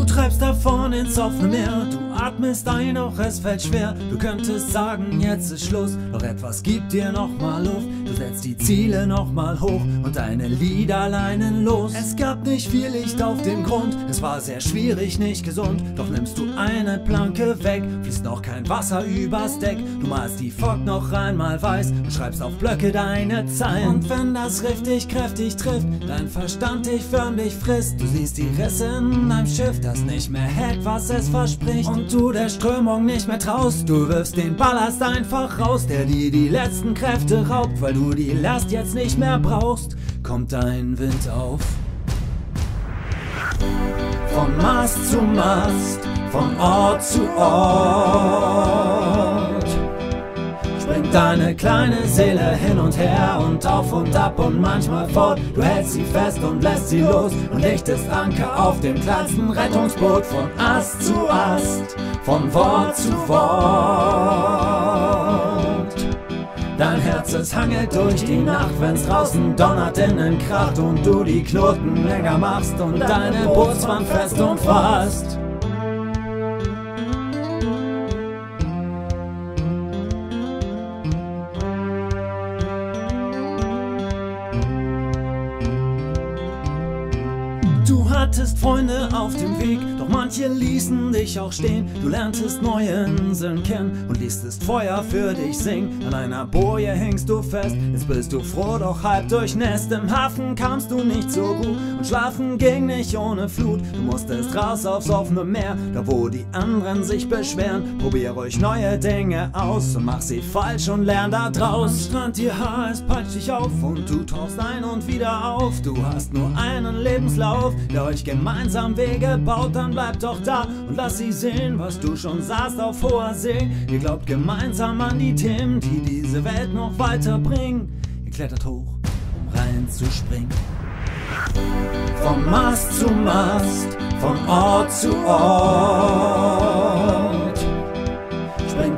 treibst davon ins offene Meer, du atmest ein, doch es fällt schwer. Du könntest sagen, jetzt ist Schluss, doch etwas gibt dir noch mal Luft. Du setzt die Ziele noch mal hoch und deine Lieder leinen los. Es gab nicht viel Licht auf dem Grund, es war sehr schwierig, nicht gesund. Doch nimmst du eine Planke weg, fließt noch kein Wasser übers Deck. Du malst die Fog noch einmal weiß und schreibst auf Blöcke deine Zeilen. Und wenn das Riff dich kräftig trifft, dein Verstand dich förmlich frisst. Du siehst die Risse in deinem Schiff, das nicht mehr hält, was es verspricht. Und du der Strömung nicht mehr traust, du wirfst den Ballast einfach raus, der dir die letzten Kräfte raubt, weil du die Last jetzt nicht mehr brauchst. Kommt dein Wind auf. Von Mast zu Mast, von Ort zu Ort deine kleine Seele hin und her und auf und ab und manchmal fort. Du hältst sie fest und lässt sie los und lichtest Anker auf dem kleinsten Rettungsboot von Ast zu Ast, von Wort zu Wort. Dein Herz es hangelt durch die Nacht, wenn's draußen donnert, innen kracht und du die Knoten länger machst und deine Bootswand fest umfasst. Du hattest Freunde auf dem Weg, doch manche ließen dich auch stehen. Du lerntest neue Inseln kennen und ließest Feuer für dich singen. An einer Boje hängst du fest, jetzt bist du froh, doch halb durchnässt. Im Hafen kamst du nicht zur Ruhe und schlafen ging nicht ohne Flut. Du musstest raus aufs offene Meer, da wo die anderen sich beschweren. Probier euch neue Dinge aus und mach sie falsch und lern da draus. Strand ihr Haar, es peitscht dich auf und du tauchst ein und wieder auf. Du hast nur einen Lebenslauf der euch gemeinsam Wege baut, dann bleibt doch da und lass sie sehen, was du schon sahst auf hoher See. Ihr glaubt gemeinsam an die Themen, die diese Welt noch weiterbringen. Ihr klettert hoch, um rein zu springen. Vom Mast zu Mast, von Ort zu Ort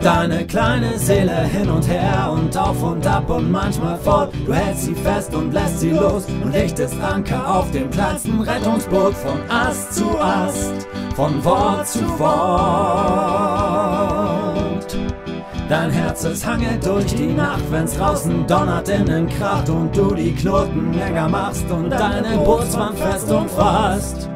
deine kleine Seele hin und her und auf und ab und manchmal fort. Du hältst sie fest und lässt sie los und lichtest Anker auf dem kleinsten Rettungsboot von Ast zu Ast, von Wort zu Wort. Dein Herz es hangelt durch die Nacht, wenn's draußen donnert, innen kracht und du die Knoten länger machst und deine Bootswand fest umfasst.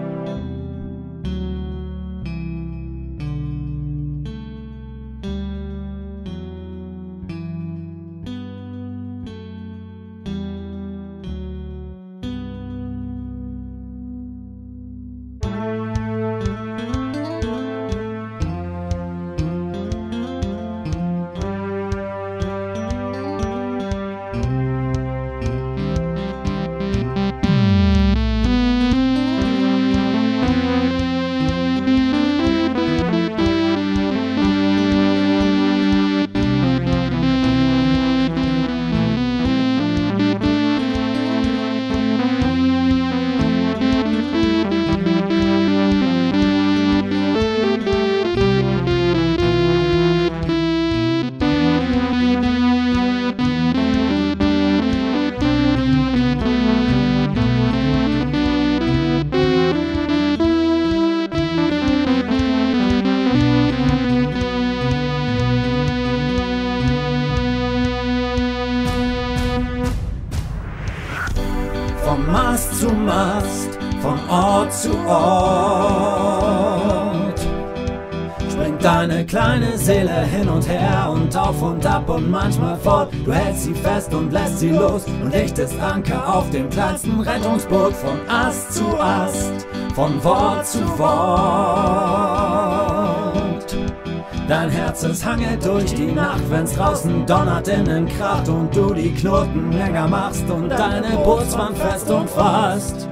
Mast zu Mast, von Ort zu Ort. Springt deine kleine Seele hin und her und auf und ab und manchmal fort. Du hältst sie fest und lässt sie los und lichtest Anker auf dem kleinsten Rettungsboot von Ast zu Ast, von Wort zu Wort. Dein Herz es hangelt durch die Nacht, wenn's draußen donnert, innen kracht und du die Knoten länger machst und deine Bootswand fest umfasst.